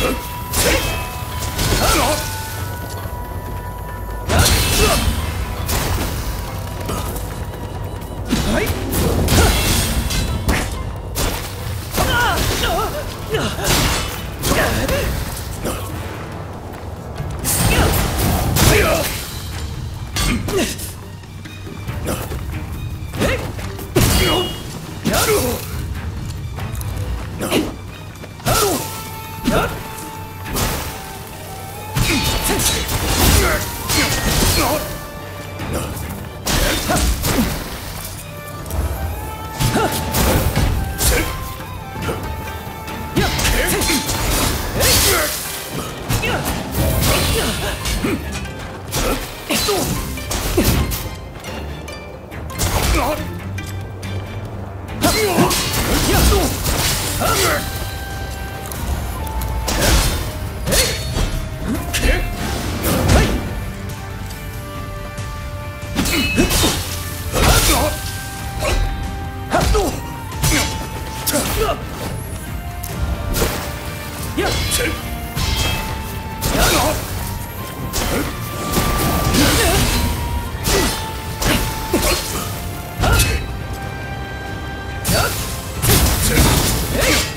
No. Yeah. Hey!